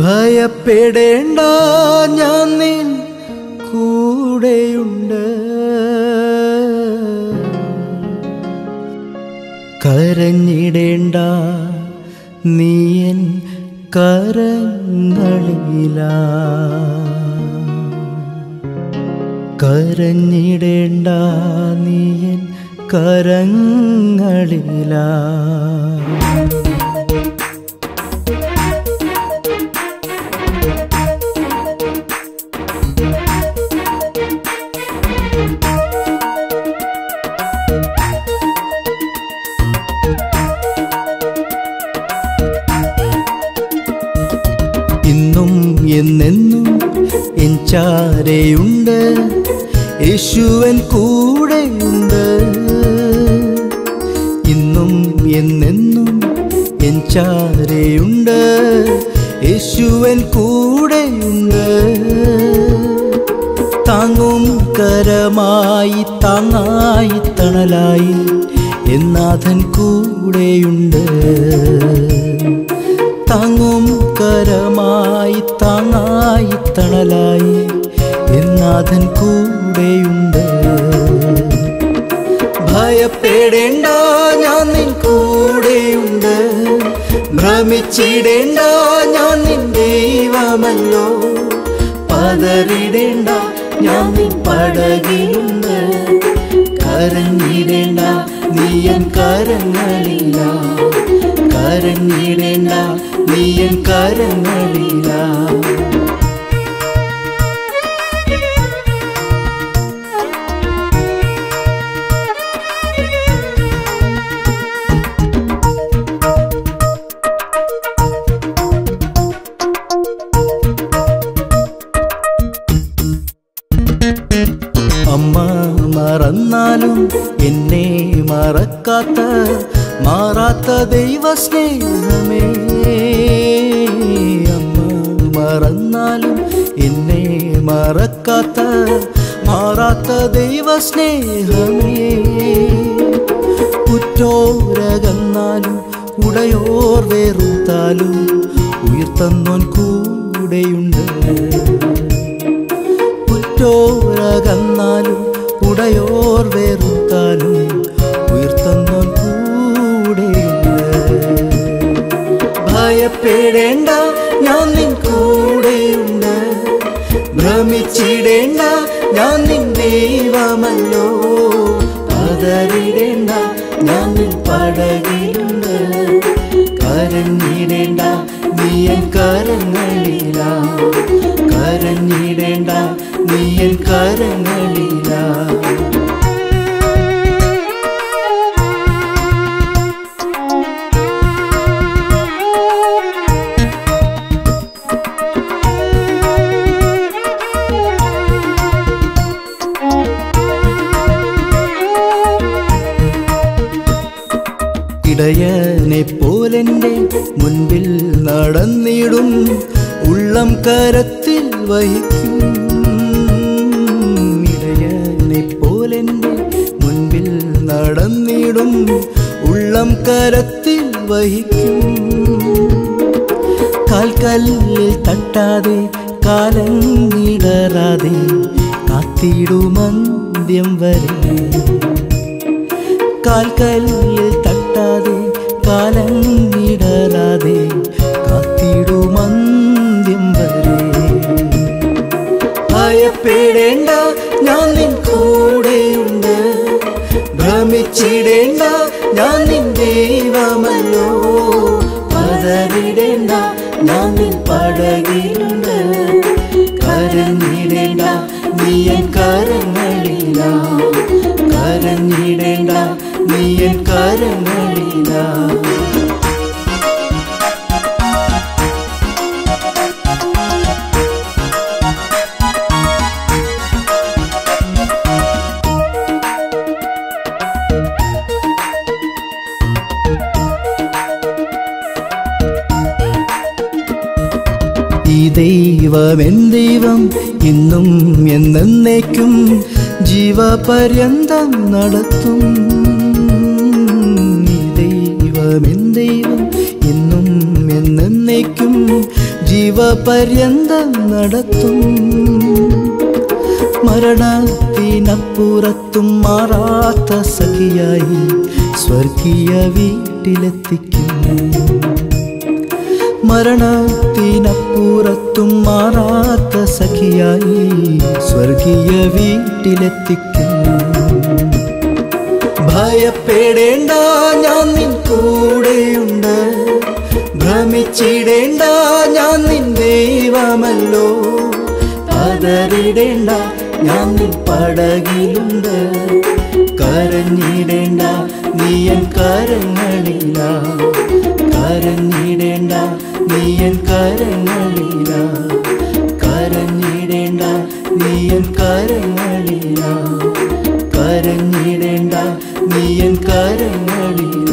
ഭയപ്പെടേണ്ട ഞാൻ നിൻ കൂടെയുണ്ട്. കരഞ്ഞിടേണ്ട നീ എൻ കരങ്ങളില. കരഞ്ഞിടേണ്ട നീ എൻ കരങ്ങളിലാ. എന്നെന്നും എൻ ചാരയുണ്ട്. യേശുവൻ കൂടെയുണ്ട്. ഇന്നും എന്നെന്നും എൻ ചാരയുണ്ട്. യേശുവൻ കൂടെയുണ്ട്. താങ്ങും കരമായി താങ്ങായി തണലായി എന്നാഥൻ കൂടെയുണ്ട്. താങ്ങും കരമായി താങ്ങായി തണലായി എന്നാഥൻ കൂടെയുണ്ട്. ഭയപ്പെടേണ്ട ഞാൻ നിൻ കൂടെയുണ്ട്. ഭ്രമിച്ചിടേണ്ട ഞാൻ നിൻ ദൈവമല്ലോ. പതറിടേണ്ട ഞാൻ നിൻ പടകിലുണ്ട്. കരഞ്ഞിടേണ്ട നീയൻ കരങ്ങളില്ല കരഞ്ഞിടേണ്ട നീയൻ കരങ്ങളില്ല അമ്മ മറന്നാലും എന്നെ മറക്കാത്ത മാറാത്ത ദൈവ സ്നേഹമേ അമ്മ മറന്നാലും എന്നെ മറക്കാത്ത മാറാത്ത ദൈവ സ്നേഹമേ കുറ്റോരകന്നാലും ഉടയോർ വേറുത്താലും ഉയർത്തന്നോൻ കൂടെയുണ്ട്. കുറ്റോരകന്നാലും ഉടയോർ വേറുത്താലും ദൈവമല്ലോ പതറിടേണ്ട ഞാൻ പടകിലുണ്ട്. കരഞ്ഞിടേണ്ട നീയൻ കരങ്ങളില. കരഞ്ഞിടേണ്ട നീയൻ കരങ്ങളില. ഇടയനെ പോലെന്റെ മുൻപിൽ നടന്നിടും ഉള്ളം കരത്തിൽ വഹിക്കും. ഇടയനെ പോലെന്റെ മുൻപിൽ നടന്നിടും ഉള്ളം കരത്തിൽ വഹിക്കും. കാൽക്കല്ലിൽ തട്ടാതെ കാലങ്ങിടറാതെ കാത്തിടുമന്ത്യം വരെ. കാൽക്കല്ലിൽ കാലങ്ങിടറാതെ കാത്തിടുമന്ത്യം വരെ. ഭയപ്പെടേണ്ട ഞാൻ നിൻ കൂടെയുണ്ട് ഭ്രമിച്ചിടേണ്ട ഞാൻ നിൻ ദൈവമല്ലോ. പതറിടേണ്ട ഞാൻ നിൻ പടകിലുണ്ട്. കരഞ്ഞിടേണ്ട നീയൻ കരങ്ങളില. കരഞ്ഞിടേണ്ട നീ എൻ ദൈവമെൻ ദൈവം ഇന്നും എന്നേക്കും ജീവപര്യന്തം നടത്തും. ദൈവം ഇന്നും എന്നേക്കും ജീവപര്യന്തം നടത്തും. മരണത്തിനപ്പുറത്തും മാറാത്ത സഖിയായി സ്വർഗീയ വീട്ടിലെത്തിക്കും. മരണത്തിനപ്പുറത്തും മാറാത്ത സഖിയായി സ്വർഗീയ വീട്ടിലെത്തിക്കും. ഭയപ്പെടേണ്ട ഞാൻ നിൻ പതറിടേണ്ട ഞാൻ നിൻ പടകിലുണ്ട്. കരഞ്ഞിടേണ്ട നീയൻ കരങ്ങളില്ല കരഞ്ഞിടേണ്ട നീയൻ കരങ്ങളില്ല കരഞ്ഞിടേണ്ട നീയൻ കരങ്ങളില്ല കരഞ്ഞിടേണ്ട എൻ കരങ്ങളില.